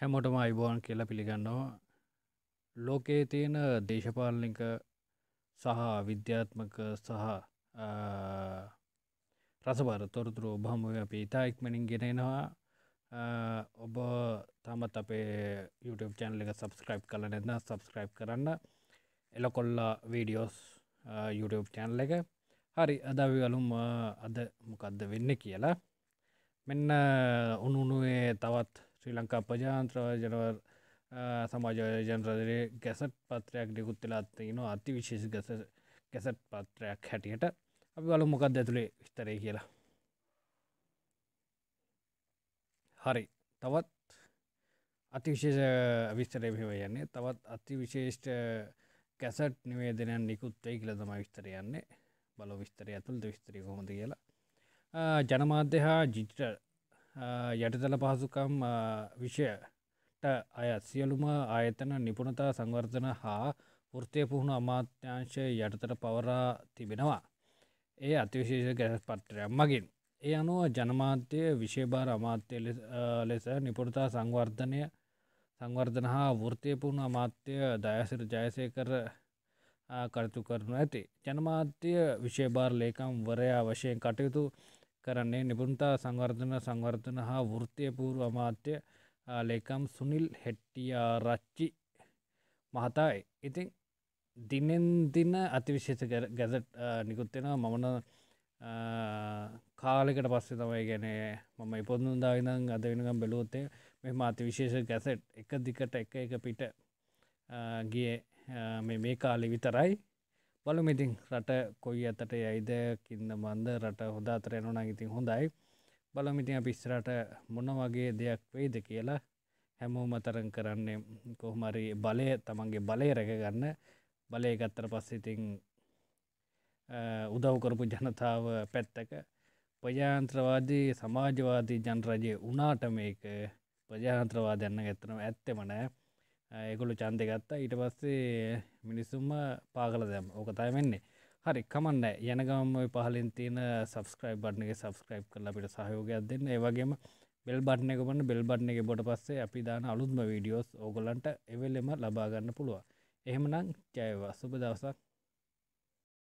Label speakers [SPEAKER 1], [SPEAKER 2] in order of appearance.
[SPEAKER 1] හැමෝටම අයිබෝන් කියලා පිළිගන්නවා. ලෝකයේ තියෙන දේශපාලනික සහ විද්‍යාත්මක සහ රසබර තොරතුරු ඔබහම අපි ඉතා ඉක්මනින් ගෙනෙනවා ඔබ තමත් අපේ YouTube චැනල එක සබස්ක්‍රයිබ් කල නැන්න සබස්ක්‍රයිබ් කරන්න. එලකොල්ලා වීඩියෝස් YouTube චැනල එක. හරි අදවිවලුම් අද මොකක්ද වෙන්න කියලා. මෙන්න උනුනුවේ තවත් ශ්‍රී ලංකා ප්‍රජාන්ත්‍රජනවර් සමාජය ජනරදරේ ගැසට් පත්‍රයක් දෙකුත් වෙලා අත්තින අති විශේෂ ගස ගැසට් පත්‍රයක් හැටියට අපි වලු මොකක්ද ඇතුළේ විස්තරය කියලා. හරි. තවත් අතිවිශේෂ විස්තරය මෙව යන්නේ. තවත් අති විශේෂ්ට කැසට් නිවේදනයන් නිකුත්වයි කියල තම විස්තර යන්නේ. බල විස්තරය ඇතුළද විස්තරය කොමද කියලා. ජනමාධ්‍ය හා ජිට යටතල පහසුකම් විෂයට අයත් සියලුම ආයතන නිපුණතා සංවර්ධන හා වෘත්තය පුහුණු අමාත්‍යංශය යටතට පවරා තිබෙනවා. ඒ අතිවිශේෂ ගැස් පත්‍රයක් මගින්. ඒ අනුව ජනමාත්‍යය විශේභාර අමාත්‍ය ලෙස නිපුණතා සංවර්ධනය සංවර්ධන හා වෘත්තය පුුණු අමාත්‍ය දයසිර ජයසය කර කටතු කරනු ඇති. ජනමාත්‍යය විශේභාර ලේකම් වරයා වශයෙන් කටයුතු කරන්නේ. නිපුණතා සංවර්ධන සංවර්ධන හා වෘතිය පූර්ව අමාත්‍ය ලේකම් සුනිල් හෙට්ටියාරච්චි මහතායි ඉතින් දිනෙන් දින අතිවිශේෂ ගැසට් නිකුත්වෙනවා මමන කාලෙකට පස්සේ තමයි ගැන මම ඉපොදුන්දා ඉදම් අද වෙනකම් බැලෝත්තේ මෙම අතිවිශේෂ ගැසට් එක දිකට එක එක පිට ගිය මේ කාලෙ විතරයි. බලමිඉතින් රට කොයි අතට යයිද? කින්න මන්ද රට හොඳ අතර යනුනා ඉතින් හොඳයි. බලමිතින් පිස්රට මොන වගේ දෙයක් වෙයිද කියලා හැමෝම තරන් කරන්නේ කොහමරි බලය තමන්ගේ බලය රැකගන්න බලය ගත්තර පස්සිතින් උදව් කරපු ජනතාව පැත්තක ප්‍රජාන්ත්‍රවාදී සමාජවාදී ජනරජය උනාට මේක ප්‍රජාන්ත්‍රවාද යන්න ඇත්තනම ඇත්තෙමනෑ ඒගොලු චන්දය ගත්තා. ඊට පස්සේ මිනිස්සුම්ම පාගල දැම් ඕක තයි වෙන්නේ. හරි කමන්න යනගම පහලින් තියෙන සබස්ක්‍රයිබ් බට්න එක සබස්ක්‍රයිබ් කරලා පිට සහයෝගයක් දෙන්න. ඒවගේම බෙල් බට්න එක බන්න බෙල් බට්න එක බොට පස්සේ අපි දාන අලුත්ම වීඩියෝස් ඕගොලන්ට එවෙල්ලෙම ලබාගන්න පුළුව එහෙමනම් ජයවා සුබ දවසක්.